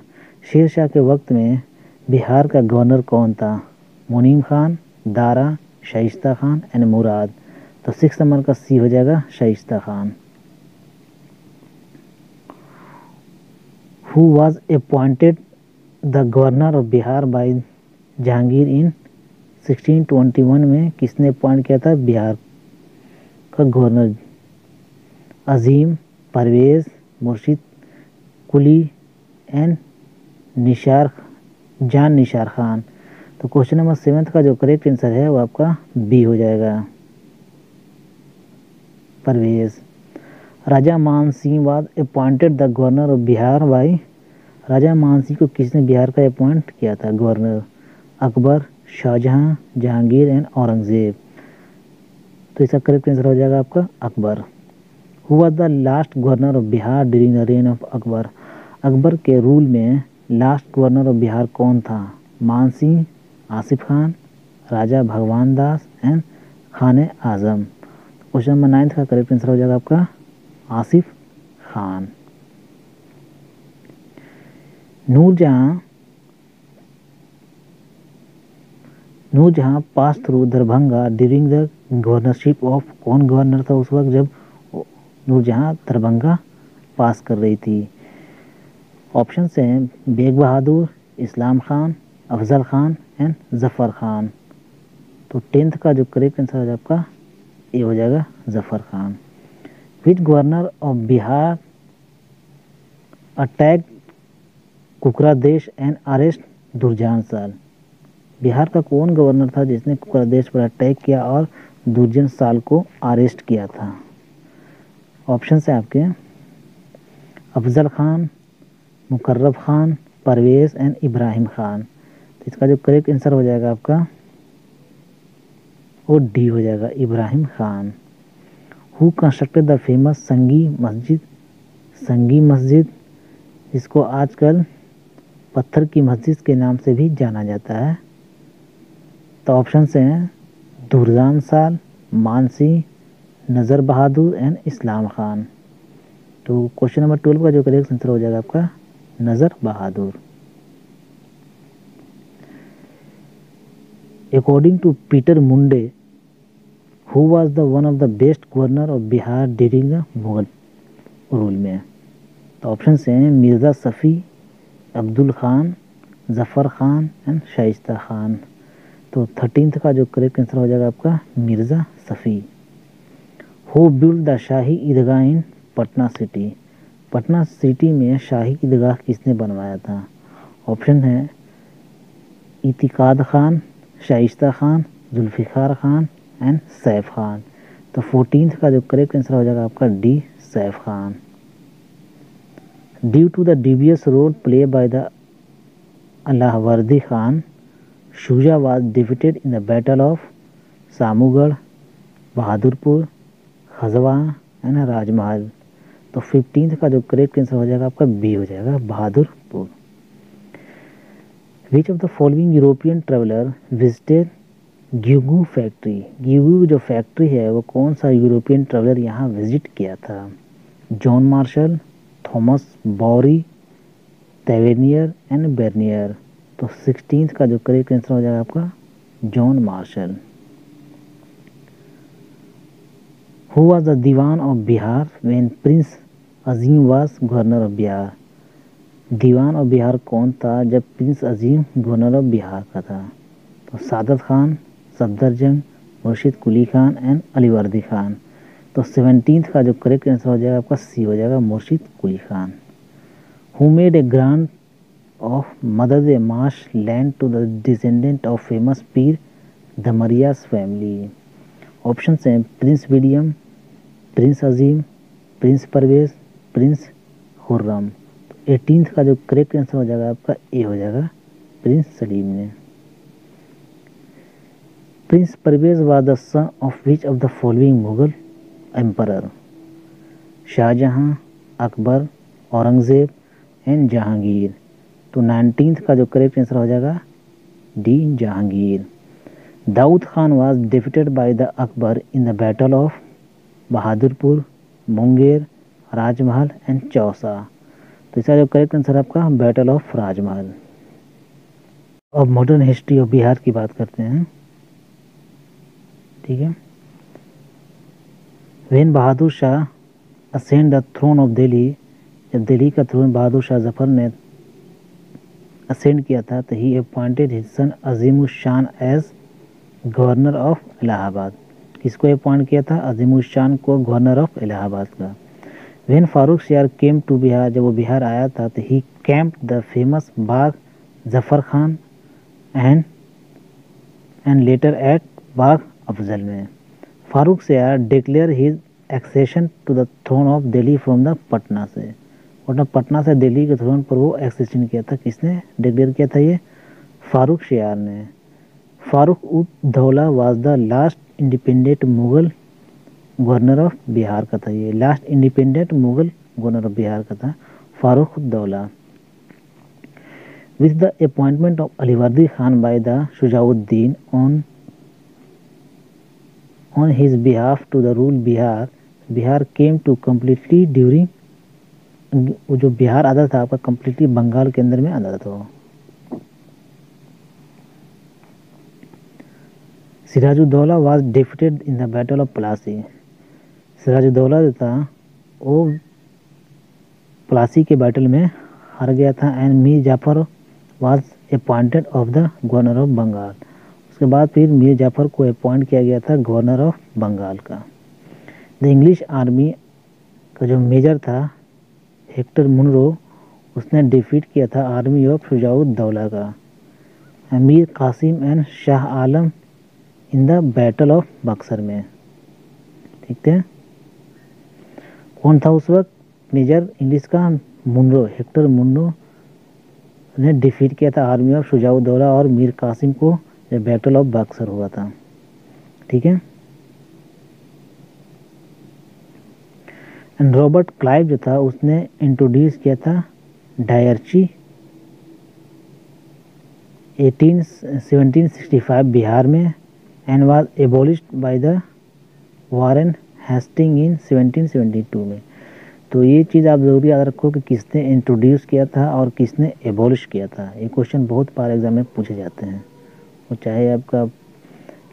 Sher Shah के वक्त में बिहार का गवर्नर कौन था? मुनीम खान, दारा, शाइस्ता खान एंड मुराद। तो सिक्स नंबर का सी हो जाएगा Shaista Khan. Who was appointed the governor of Bihar by Jahangir in 1621 में किसने अपॉइंट किया था? बिहार का गवर्नर अजीम परवेज, मुर्शिद कुली एंड निशार, जान निशार खान। तो क्वेश्चन नंबर सेवेंथ का जो करेक्ट आंसर है वो आपका बी हो जाएगा। Parvez. Raja Man Singh was appointed the governor of Bihar by Raja Man Singh को किसने बिहार का अपॉइंट किया था? Governor Akbar, Shah Jahan, Jahangir and Aurangzeb. तो इसका करेक्ट आंसर हो जाएगा आपका Akbar. Who was the last governor of Bihar during the reign of Akbar. Akbar के रूल में लास्ट गवर्नर ऑफ़ बिहार कौन था? मान Singh Asif Khan, Raja Bhagwan Das and Khan Azam. Question number ninth का correct answer हो जाएगा आपका Asif Khan. Nur Jahan Nur Jahan pass through Darbhanga during the governorship of कौन गवर्नर था उस वक्त जब नूरजहां दरभंगा पास कर रही थी? ऑप्शन हैं, बेग बहादुर, इस्लाम खान, अफजल खान एंड जफ़र खान। तो टेंथ का जो करेक्ट आंसर है आपका, ये हो जाएगा Zafar Khan. Which governor of Bihar attack Kukra देश एंड अरेस्ट दुर्जान साल। बिहार का कौन गवर्नर था जिसने कुकरा देश पर अटैक किया और दुर्जन साल को अरेस्ट किया था? ऑप्शन है आपके। अफजल खान, मुकर्रब खान, परवेज़ एंड इब्राहिम खान। तो इसका जो करेक्ट आंसर हो जाएगा आपका, वो डी हो जाएगा, Ibrahim Khan. Who constructed the famous Sangi Masjid? Sangi मस्जिद, जिसको आजकल पत्थर की मस्जिद के नाम से भी जाना जाता है। तो ऑप्शन से हैं, दुर्जान साल, मानसी, नज़र बहादुर एंड इस्लाम खान। तो क्वेश्चन नंबर ट्वेल्व का जो करेक्ट आंसर हो जाएगा आपका, Nazar Bahadur. According to Peter Mundy who was the one of the best governor of Bihar during the Mughal rule में। तो ऑप्शन से हैं, मिर्ज़ा सफ़ी अब्दुल खान, जफ़र खान एंड शाइस्ता खान। तो थर्टीनथ का जो करेक्ट आंसर हो जाएगा आपका, Mirza Safi. Who build the Shahi Idgah in Patna city Patna city में शाही ईदगाह किसने बनवाया था? ऑप्शन है, इतिकाद खान, शाइस्ता खान जुल्फ़िकार खान एंड सैफ खान। तो फोर्टीन का जो करेक्ट आंसर हो जाएगा आपका D Saif Khan. Due to the devious role play by the Allahwardi Khan Shuja was defeated in the battle of Samugarh Bahadurpur Khajwa ना राजमहल तो फिफ्टींथ का जो करेक्ट आंसर हो जाएगा, आपका बी हो जाएगा Bahadurpur which of the following European traveller visited ग्यूगू factory ग्यूगू जो फैक्ट्री है, वो कौन सा यूरोपियन ट्रेवलर यहाँ विज़िट किया था? John Marshall Thomas Bowrey Tavernier and Bernier. तो सिक्सटीन का जो करेक्ट आंसर हो जाएगा आपका, John Marshall. Who was the Diwan of Bihar when prince Azim was governor of Bihar Diwan of Bihar कौन था जब prince Azim governor of Bihar का था? तो सादत खान, सफदरजंग, मुर्शिद कुली खान एंड अलीवर्दी खान। तो सेवनटीन का जो करेक्ट आंसर हो जाएगा, आपका सी हो जाएगा Murshid Quli Khan who made a grand of madad-e-mash land to the descendant of famous pir Dhamriyas family option हैं prince William prince Azim prince Parvez prince Khurram eighteenth का जो correct answer हो जाएगा, आपका A हो जाएगा prince Salim ने। Prince Parvez was the son of which of the following Mughal emperor Shahjahan, Akbar, Aurangzeb and Jahangir. तो नाइनटीन का जो करेक्ट आंसर हो जाएगा D Jahangir. Daud Khan was defeated by the Akbar in the battle of Bahadurpur, Munger, Rajmahal and Chausa. तो इसका जो correct answer आपका battle of Rajmahal. अब मॉडर्न हिस्ट्री ऑफ़ बिहार की बात करते हैं। ठीक है? When Bahadur Shah ascend the throne of Delhi जब दिल्ली का थ्रोन बहादुर शाह ज़फ़र ने असेंड किया था तो ही अपॉइंटेड हिज सन अजीम शान एज गवर्नर ऑफ़ इलाहाबाद किसको अपॉइंट किया था अजीम शान को गवर्नर ऑफ़ इलाहाबाद का when Farrukh Siyar came to Bihar जब वो बिहार आया था तो he camp the famous Bagh Zafar Khan and and later at Bagh Afzal में Farrukh Siyar declare his accession to the throne of Delhi from the Patna से। वरना पटना से दिल्ली के थ्रोन पर वो एक्सेशन किया था, किसने? डिक्लेयर किया था ये? फारूक शेयार ने। Farooq ud Daula was the last independent Mughal governor of Bihar का था ये। Last independent Mughal governor of Bihar का था, Farooq Uddaula with the appointment of Alivardi Khan by the Shujauddin on on his behalf to the rule Bihar, Bihar came to completely during वो जो बिहार आता था आपका कम्प्लीटली बंगाल के अंदर में आता था Sirajuddaula was defeated in the battle of Plassey Sirajuddaula जो था वो प्लासी के बैटल में हार गया था and Mir Jafar was appointed of the governor of Bengal उसके बाद फिर मीर जाफ़र को अपॉइंट किया गया था गवर्नर ऑफ़ बंगाल का। द इंग्लिश आर्मी का जो मेजर था हेक्टर मुनरो उसने डिफीट किया था आर्मी ऑफ़ शुजाउद्दौला का। Amir Qasim and Shah Alam in the battle of Buxar में। ठीक है? कौन था उस वक्त मेजर इंग्लिश का? मुनरो हेक्टर मुनरो ने डिफीट किया था आर्मी ऑफ़ शुजाउद्दौला और मीर कासिम को जब बैटल ऑफ़ बक्सर हुआ था। ठीक है? एंड रॉबर्ट क्लाइव जो था, उसने इंट्रोड्यूस किया था डायरची 18 1765 बिहार में and was abolished by the Warren Hasting in 1772 में। तो ये चीज़ आप ज़रूरी याद रखो कि किसने इंट्रोड्यूस किया था और किसने एबोलिश किया था। ये क्वेश्चन बहुत बार एग्ज़ाम में पूछे जाते हैं। वो चाहे आपका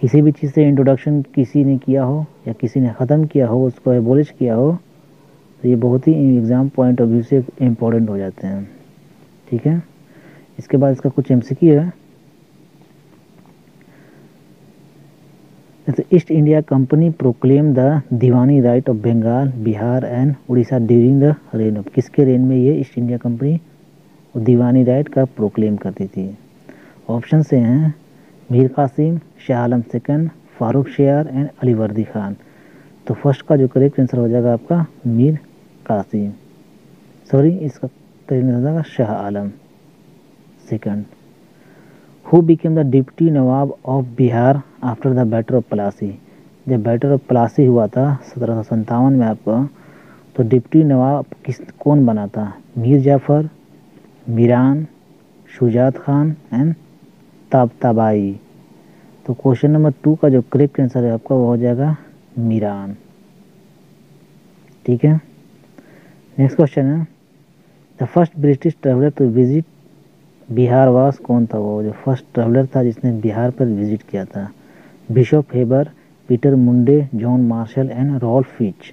किसी भी चीज़ से इंट्रोडक्शन किसी ने किया हो या किसी ने ख़त्म किया हो, उसको एबोलिश किया हो तो ये बहुत ही एग्ज़ाम पॉइंट ऑफ़ व्यू से इम्पोर्टेंट हो जाते हैं। ठीक है? इसके बाद इसका कुछ एम है। East India Company proclaim the Diwani right of Bengal Bihar and Orissa during the reign of किसके रेन में ये East India Company Diwani right का प्रोक्लेम करती थी? ऑप्शन से हैं। Mir Qasim, Shah Alam second, Farrukh Siyar and Alivardi Khan. तो first का जो करेक्ट आंसर हो जाएगा आपका मीर कासिम। सॉरी इसका करेक्ट हो जाएगा Shah Alam second. Who became the deputy Nawab of Bihar after the battle of Plassey जब बैटर ऑफ़ प्लासी हुआ था, सत्रह सौ संतावन में आपका तो डिप्टी नवाब किस, कौन बना था? मीर जाफ़र, मीरान, शुजात खान एंड ताब तबाई तो क्वेश्चन नंबर टू का जो करेक्ट आंसर है आपका वो हो जाएगा, मीरान। ठीक है? नेक्स्ट क्वेश्चन है। The first British traveller to visit Bihar was कौन था वो? जो फ़र्स्ट ट्रेवलर था जिसने बिहार पर विज़िट किया था। Bishop Heber Peter Mundy John Marshall and Ralph Fitch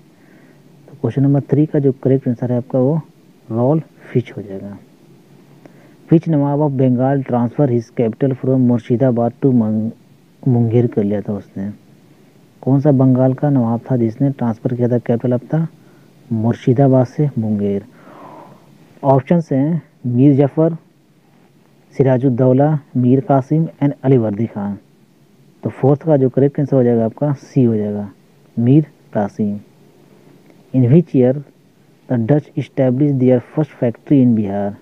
तो क्वेश्चन नंबर थ्री का जो करेक्ट आंसर है आपका वो रॉल फिच हो जाएगा। Which Nawab of Bengal transfer his capital from Murshidabad to Munger कर लिया था उसने। कौन सा बंगाल का नवाब था जिसने ट्रांसफ़र किया था कैपिटल अपना मुर्शिदाबाद से मुंगेर। ऑप्शन हैं, मीर जफ़र, सिराजुद्दौला, मीर कासिम एंड अली वर्दी खान। तो फोर्थ का जो करेक्ट आंसर हो जाएगा आपका सी हो जाएगा। Mir Qasim. In which year the Dutch establish their first factory in Bihar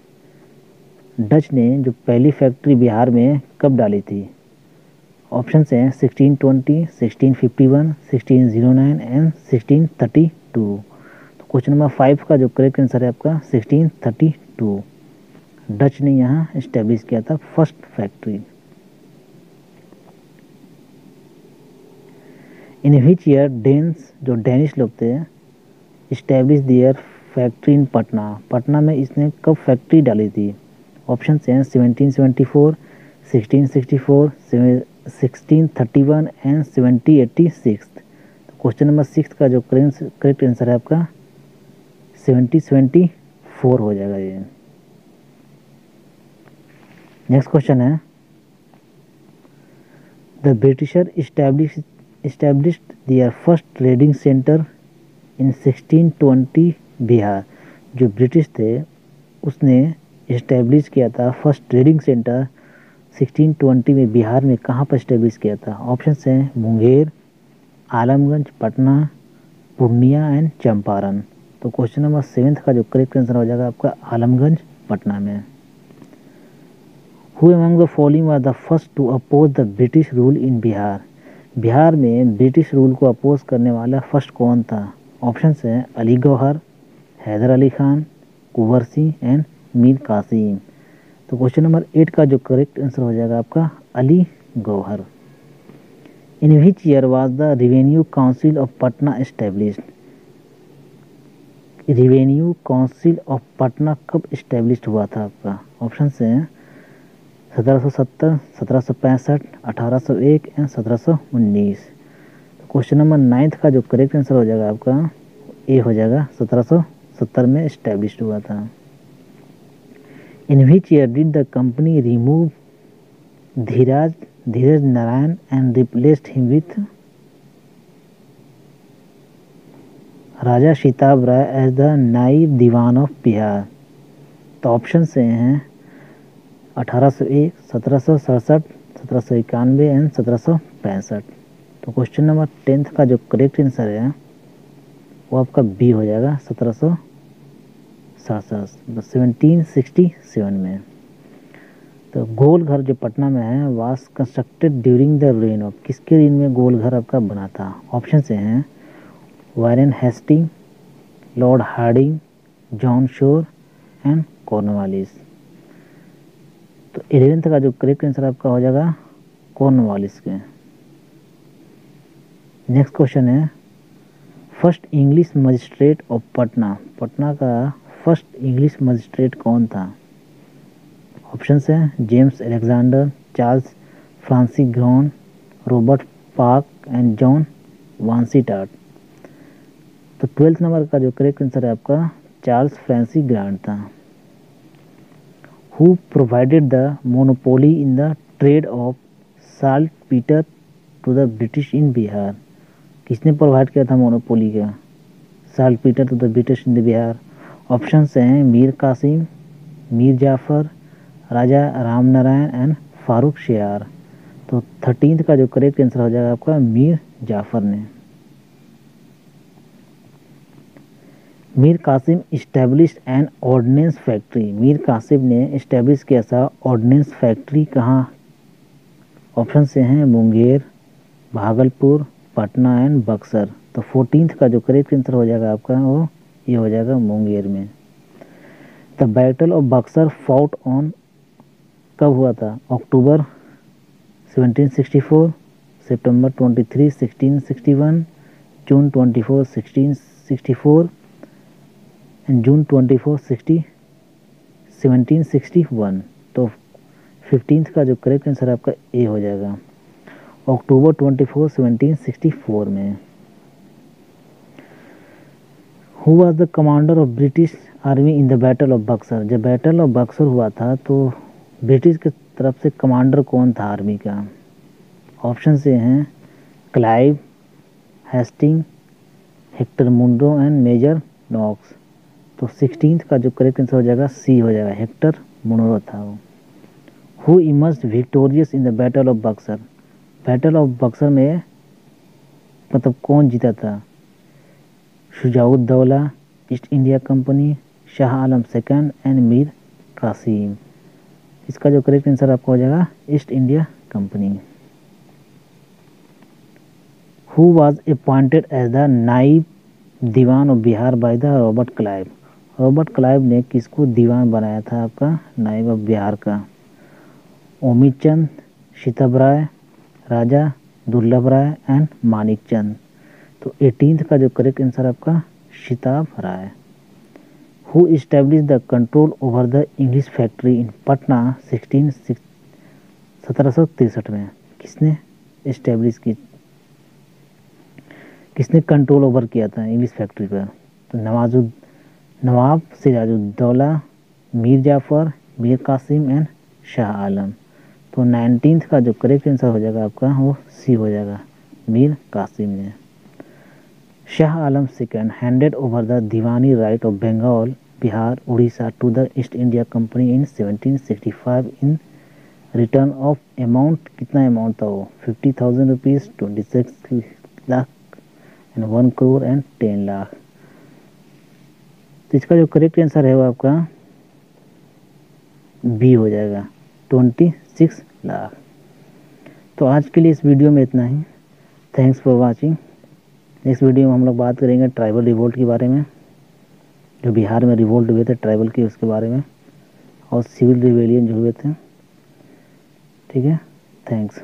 Dutch ने जो पहली फैक्ट्री बिहार में कब डाली थी? ऑप्शन हैं sixteen twenty sixteen fifty one sixteen zero nine and sixteen thirty two तो क्वेश्चन नंबर फाइव का जो करेक्ट आंसर है आपका सिक्सटीन थर्टी टू डच ने यहाँ इस्टेब्लिश किया था first factory in which year Danes जो डेनिश लोग थे establish their factory in Patna Patna में इसने कब फैक्ट्री डाली थी? Option seventeen seventy four, sixteen sixty four sixteen thirty one and seventy eighty six. Question number six का जो करेक्ट आंसर है आपका सेवेंटी सेवेंटी फोर हो जाएगा ये। नेक्स्ट क्वेश्चन है। The Britisher establish established first trading centre in 1620 Bihar जो British थे, उसने इस्टेब्लिश किया था। फ़र्स्ट ट्रेडिंग सेंटर 1620 में बिहार में कहाँ पर इस्टेब्लिश किया था? ऑप्शन हैं मुंगेर, आलमगंज, पटना, पूर्णिया एंड चंपारण। तो क्वेश्चन नंबर सेवेंथ का जो करेक्ट आंसर हो जाएगा आपका आलमगंज, पटना में। Who among the following are the first to oppose the British rule in Bihar? Bihar में ब्रिटिश रूल को अपोज करने वाला फ़र्स्ट कौन था? ऑप्शन हैं अली गौहर, हैदर अली खान, कुंवर सिंह एंड मीर कासिम। तो क्वेश्चन नंबर एट का जो करेक्ट आंसर हो जाएगा आपका, Ali Gauhar. In which year was the revenue council of Patna established revenue council of Patna कब इस्टेब्लिश हुआ था आपका? ऑप्शन हैं, सत्रह सौ सत्तर, सत्रह सौ पैंसठ, अठारह सौ एक एंड सत्रह सौ उन्नीस। तो क्वेश्चन नंबर नाइन्थ का जो करेक्ट आंसर हो जाएगा आपका ए हो जाएगा, सत्रह सौ सत्तर में इस्टेब्लिश हुआ था। In which year did the company remove Dhiraj, Dhiraj Narayan and replaced him with Raja Shitab Rai as the Naib Diwan of Bihar. तो ऑप्शन से हैं अठारह सौ एक, सत्रह सौ सड़सठ, सत्रह सौ इक्यानवे एंड सत्रह सौ पैंसठ। तो क्वेश्चन नंबर टेंथ का जो करेक्ट आंसर है, वो आपका बी हो जाएगा, सत्रह सड़सठ सेवनटीन सिक्सटी सेवन में। तो गोल घर जो पटना में है was constructed during the reign of किसके दिन में गोल घर आपका बना था? ऑप्शन से हैं Warren Hasting Lord Hardinge John Shore and Cornwallis तो इलेवेंथ का जो करेक्ट आंसर आपका हो जाएगा कॉर्नवालिस के। नेक्स्ट क्वेश्चन है first English magistrate of Patna Patna का फ़र्स्ट इंग्लिश मजिस्ट्रेट कौन था? ऑप्शन है James Alexander Charles Francis Grand, Robert Park and John Wansey तो ट्वेल्थ नंबर का जो करेक्ट आंसर है आपका, चार्ल्स फ्रांसिस ग्रांड था। Who provided the monopoly in the trade of saltpetre to the British in Bihar किसने provide किया था monopoly का? Saltpetre to the British in the Bihar option हैं मीर कासिम, मीर जाफ़र, राजा राम नारायण एंड फारूक शेयार। तो थर्टींथ का जो करेक्ट आंसर हो जाएगा आपका मीर जाफ़र ने। Mir Qasim establish an ordnance factory Mir Qasim ने इस्टेब्लिश किया था ऑर्डिनेंस फैक्ट्री कहाँ? ऑप्शन से हैं मुंगेर, भागलपुर, पटना एंड बक्सर। तो फोर्टींथ का जो करेक्ट आंसर हो जाएगा आपका वो ये हो जाएगा मुंगेर में। The battle of Buxar fought on कब हुआ था? अक्टूबर 1764 सितंबर 23 1661 June 24 1664 and June twenty four sixty seventeen sixty one तो फिफ्टींथ का जो करेक्ट आंसर आपका ए हो जाएगा। October twenty four seventeen sixty four में। Who was the commander of British army in the battle of Buxar जब battle of Buxar हुआ था तो ब्रिटिश की तरफ़ से कमांडर कौन था आर्मी का? ऑप्शन से हैं Clive Hasting Hector Munro and Major Knox तो सिक्सटीन का जो करेक्ट आंसर हो जाएगा सी हो जाएगा हेक्टर मुंडो था वो। Who emerged victorious in the battle of Buxar battle of Buxar में मतलब कौन जीता था? Shujauddaula East India Company Shah Alam second and Mir Qasim इसका जो करेक्ट आंसर आपका हो जाएगा East India Company who was appointed as the Naib Diwan of Bihar by the Robert Clive Robert Clive ने किसको दीवान बनाया था आपका? नाइब ऑफ़ बिहार का. ओमित चंद शितब राय राजा दुर्लभ राय एंड मानिक चंद तो एटीनथ का जो करेक्ट आंसर आपका Shitab Rai. Who establish the control over the English factory in Patna sixteen सत्रह सौ तिरसठ में? किसने इस्टेब्लिश की? किसने कंट्रोल ओवर किया था इंग्लिश फैक्ट्री पर? तो नवाजुद, नवाब सिराजुद्दौला, मीर जाफ़र, मीर कासिम एंड शाह आलम। तो नाइनटीन का जो करेक्ट आंसर हो जाएगा आपका, वो सी हो जाएगा, मीर कासिम ने। Shah Alam second handed over the Diwani right of Bengal Bihar Orissa to the East India Company in 1765 in return of amount कितना अमाउंट था वो? Fifty thousand rupees twenty six lakh and one crore and ten lakh तो इसका जो correct answer है वो आपका B हो जाएगा ट्वेंटी सिक्स लाख तो आज के लिए इस वीडियो में इतना ही। Thanks for watching next video में हम लोग बात करेंगे ट्राइबल रिवोल्ट के बारे में, जो बिहार में रिवोल्ट हुए थे ट्राइबल के उसके बारे में, और सिविल रिवेलियन जो हुए थे। ठीक है? थैंक्स